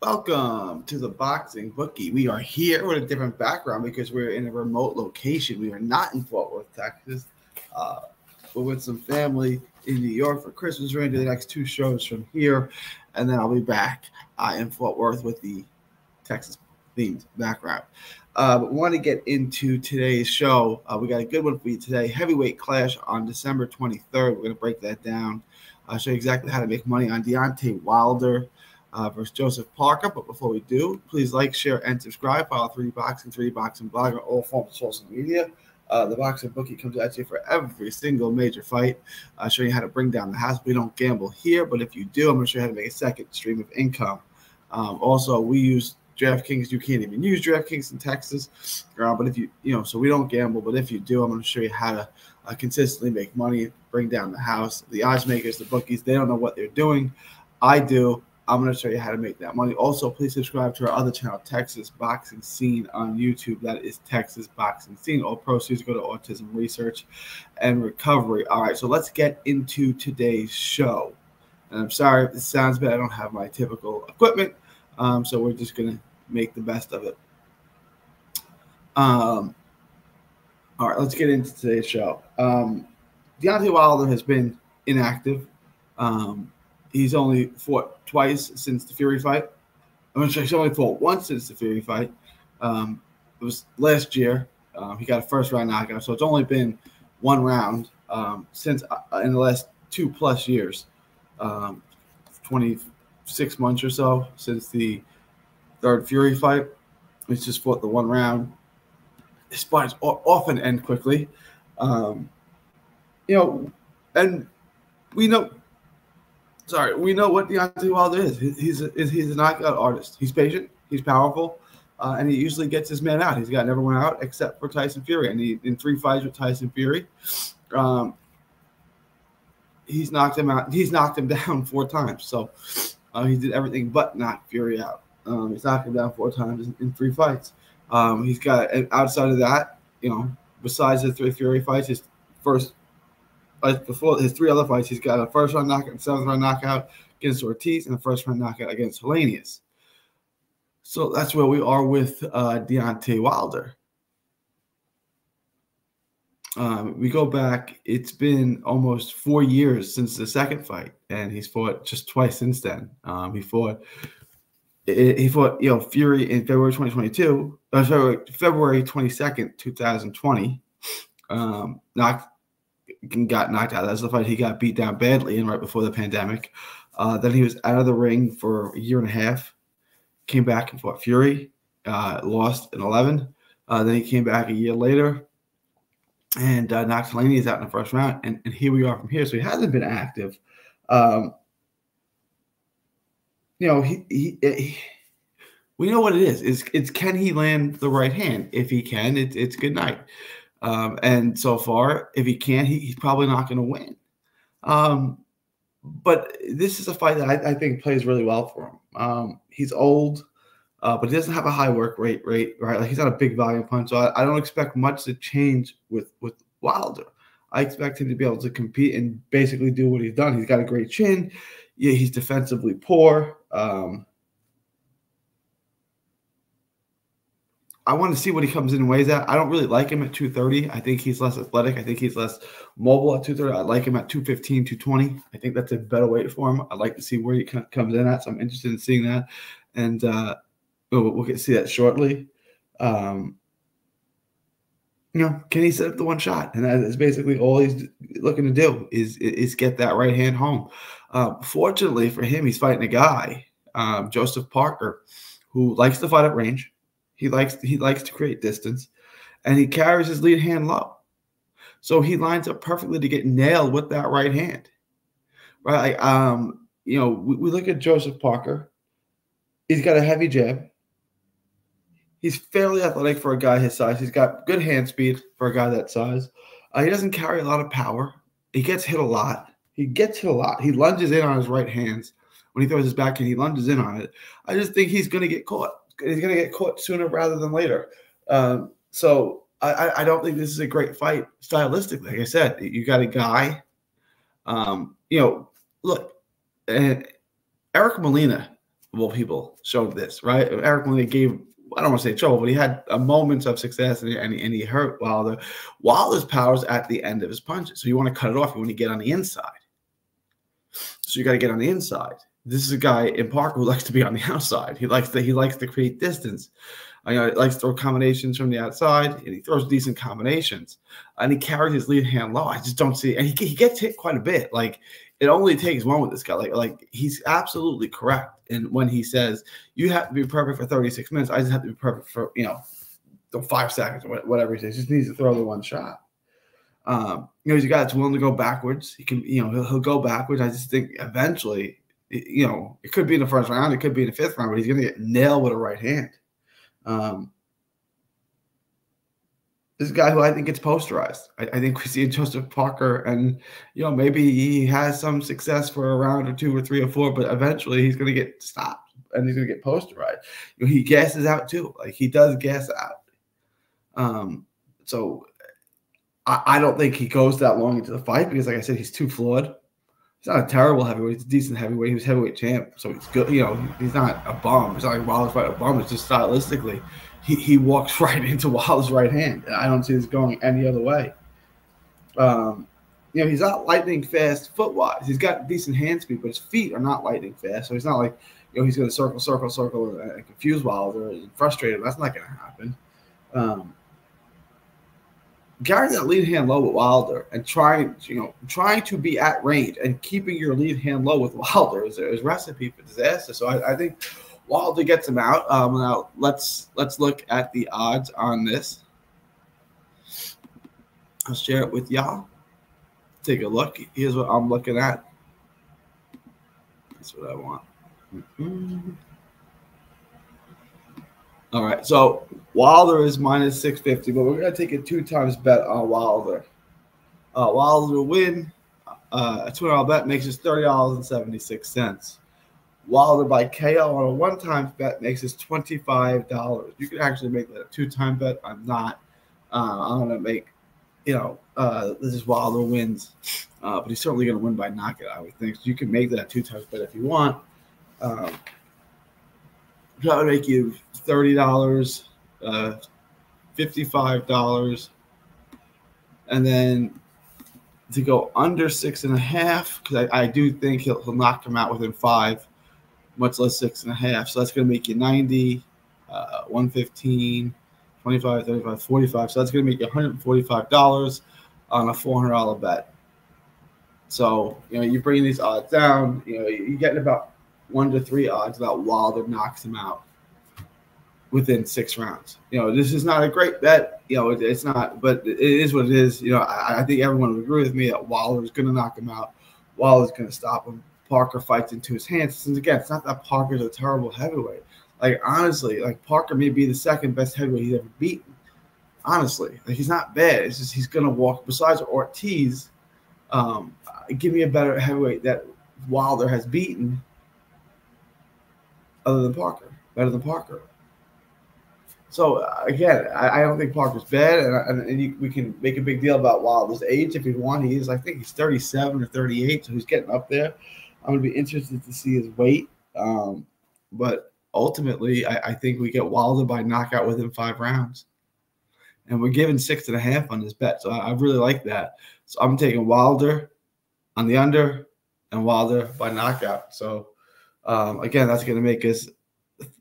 Welcome to the Boxing Bookie. We are here with a different background because we're in a remote location. We are not in Fort Worth, Texas. Uh, we're with some family in New York for Christmas. We're going to do the next two shows from here, and then I'll be back uh, in Fort Worth with the Texas themed background. Uh, but we want to get into today's show. Uh, we got a good one for you today. Heavyweight clash on December 23rd. We're going to break that down. I'll show you exactly how to make money on Deontay Wilder uh, versus Joseph Parker. But before we do, please like, share, and subscribe. Follow 3D Boxing, 3D Boxing Blog on all forms of social media. Uh, the Boxing Bookie comes at you for every single major fight. I'll show you how to bring down the house. We don't gamble here, but if you do, I'm going to show you how to make a second stream of income. Um, also, we use DraftKings. You can't even use DraftKings in Texas. Uh, but if you, you know, so we don't gamble. But if you do, I'm going to show you how to uh, consistently make money, bring down the house. The odds makers, the bookies, they don't know what they're doing. I do. I'm going to show you how to make that money. Also, please subscribe to our other channel, Texas Boxing Scene on YouTube. That is Texas Boxing Scene. All proceeds go to autism research and recovery. All right, so let's get into today's show. And I'm sorry if this sounds bad. I don't have my typical equipment. Um, so we're just going to make the best of it. Um, all right, let's get into today's show. Um, Deontay Wilder has been inactive. Um, he's only fought twice since the Fury fight. I'm sorry, he's only fought once since the Fury fight. Um, it was last year. Um, he got a first round knockout, so it's only been one round um, since uh, in the last two plus years, um, 26 months or so since the third Fury fight. He's just fought the one round. His fights often end quickly. Um, you know, and we know sorry, we know what Deontay Wilder is. He's a, he's a knockout artist. He's patient. He's powerful, uh, and he usually gets his man out. He's got everyone out except for Tyson Fury, and he in three fights with Tyson Fury, um, he's knocked him out. He's knocked him down four times. So uh, he did everything but knock Fury out. Um, he's knocked him down four times in, three fights. Um, he's got outside of that, you know, besides the three Fury fights, his first before his three other fights, he's got a first round knockout, seventh round knockout against Ortiz, and a first round knockout against Helenius. So that's where we are with uh, Deontay Wilder. Um, we go back, it's been almost four years since the second fight, and he's fought just twice since then. Um, he fought he fought you know Fury in February 2022, uh, February, February 22nd, 2020. Um, knocked got knocked out. That's the fight he got beat down badly and right before the pandemic. Uh, then he was out of the ring for a year and a half. Came back and fought Fury, uh, lost in 11. Uh, then he came back a year later and uh, knocked out in the first round. And, and here we are from here. So he hasn't been active. Um, you know, he, he, he, we know what it is. It's, it's can he land the right hand? If he can, it's it's good night. Um, and so far, if he can't, he, he's probably not going to win. Um, but this is a fight that I, I, think plays really well for him. Um, he's old, uh, but he doesn't have a high work rate. Rate right? Like he's not a big volume punch, so I, I, don't expect much to change with with Wilder. I expect him to be able to compete and basically do what he's done. He's got a great chin. Yeah, he's defensively poor. Um, I want to see what he comes in and weighs at. I don't really like him at 230. I think he's less athletic. I think he's less mobile at 230. I like him at 215, 220. I think that's a better weight for him. I'd like to see where he comes in at. So I'm interested in seeing that. And uh, we'll, we'll get to see that shortly. Um, you know, can he set up the one shot? And that is basically all he's looking to do is, is get that right hand home. Uh, fortunately for him, he's fighting a guy, um, Joseph Parker, who likes to fight at range he likes he likes to create distance, and he carries his lead hand low. So he lines up perfectly to get nailed with that right hand. Right? Um, you know, we, we look at Joseph Parker. He's got a heavy jab. He's fairly athletic for a guy his size. He's got good hand speed for a guy that size. Uh, he doesn't carry a lot of power. He gets hit a lot. He gets hit a lot. He lunges in on his right hands when he throws his back and he lunges in on it. I just think he's going to get caught he's going to get caught sooner rather than later. Um, so I, I don't think this is a great fight stylistically. Like I said, you got a guy Um, you know, look, uh, Eric Molina, well, people showed this, right? Eric Molina gave, I don't want to say trouble, but he had a moments of success and, and, and he hurt Wilder. Wilder's power's at the end of his punches. So you want to cut it off. You want to get on the inside. So you got to get on the inside. This is a guy in Parker who likes to be on the outside. He likes to he likes to create distance. You know, he likes to throw combinations from the outside, and he throws decent combinations. And he carries his lead hand low. I just don't see, and he, he gets hit quite a bit. Like it only takes one with this guy. Like like he's absolutely correct. And when he says you have to be perfect for 36 minutes, I just have to be perfect for you know the five seconds or whatever he says. He just needs to throw the one shot. Um, you know, he's a guy that's willing to go backwards. He can, you know, he'll, he'll go backwards. I just think eventually, you know, it could be in the first round, it could be in the fifth round, but he's going to get nailed with a right hand. Um, this guy who I think gets posterized. I, I, think we see Joseph Parker, and you know maybe he has some success for a round or two or three or four, but eventually he's going to get stopped and he's going to get posterized. You know, he gasses out too, like he does gas out. Um, so I, I, don't think he goes that long into the fight because, like I said, he's too flawed. He's not a terrible heavyweight; he's a decent heavyweight. He was heavyweight champ, so he's good. You know, he's not a bum. It's not like Wilder's fight a bum. It's just stylistically he, he walks right into Wilder's right hand. I don't see this going any other way. Um, you know, he's not lightning fast foot wise. He's got decent hand speed, but his feet are not lightning fast. So he's not like, you know, he's going to circle, circle, circle, and confuse Wilder and frustrate him. That's not going to happen. Um, carrying that lead hand low with Wilder and trying, you know, trying to be at range and keeping your lead hand low with Wilder is a, recipe for disaster. So I, I think Wilder gets him out. Um, now let's let's look at the odds on this. I'll share it with y'all. Take a look. Here's what I'm looking at. That's what I want. Mm-hmm. All right, so Wilder is minus 650, but we're going to take a two times bet on Wilder. Uh, Wilder win. Uh, a $2 bet makes us $30.76. Wilder by KO on a one-time bet makes us twenty-five dollars. You can actually make that a two-time bet. I'm not. Uh, I'm gonna make, you know, uh, this is Wilder wins, uh, but he's certainly gonna win by knockout. I would think. So you can make that a two-time bet if you want. Um, would make you thirty dollars, uh, fifty-five dollars, and then to go under six and a half because I, I do think he'll, he'll knock him out within five much less six and a half. So that's going to make you 90, uh, 115, 25, 35, 45. So that's going to make you $145 on a $400 bet. So, you know, you bring these odds down, you know, you're getting about one to three odds about Wilder knocks him out within six rounds. You know, this is not a great bet. You know, it, it's not, but it is what it is. You know, I, I think everyone would agree with me that Wilder is going to knock him out. Wilder's going to stop him. Parker fights into his hands. And again, it's not that Parker's a terrible heavyweight. Like honestly, like Parker may be the second best heavyweight he's ever beaten. Honestly, like he's not bad. It's just he's gonna walk. Besides Ortiz, um, give me a better heavyweight that Wilder has beaten, other than Parker. Better than Parker. So uh, again, I, I, don't think Parker's bad, and, and, and you, we can make a big deal about Wilder's age if you want. He is, I think, he's 37 or 38, so he's getting up there. I'm gonna be interested to see his weight. Um, but ultimately, I, I, think we get Wilder by knockout within five rounds. And we're giving six and a half on this bet. So I, I really like that. So I'm taking Wilder on the under and Wilder by knockout. So um, again, that's going to make us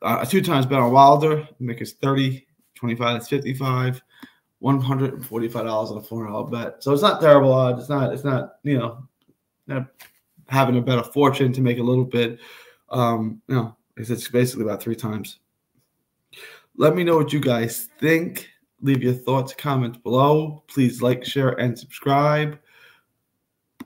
uh, two times bet on Wilder, make us 30, 25, that's 55, $145 on a $400 bet. So it's not terrible odds. It's not, it's not, you know, not having a better fortune to make a little bit. Um, you know, it's basically about three times. Let me know what you guys think. Leave your thoughts, comments below. Please like, share, and subscribe.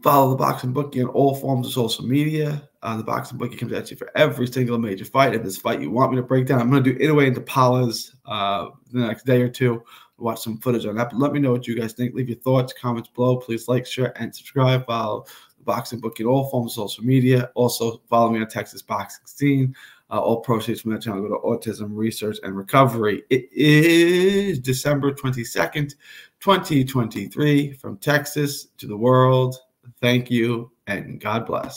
Follow the Boxing Bookie on all forms of social media. Uh, the Boxing Bookie comes at you for every single major fight. If this fight you want me to break down, I'm going to do Inoue in Tapales uh, the next day or two. Watch some footage on that. But let me know what you guys think. Leave your thoughts, comments below. Please like, share, and subscribe. Follow the Boxing Book in all forms of social media. Also, follow me on Texas Boxing Scene. Uh, all proceeds from that channel go to Autism Research and Recovery. It is December 22nd, 2023, from Texas to the world. Thank you and God bless.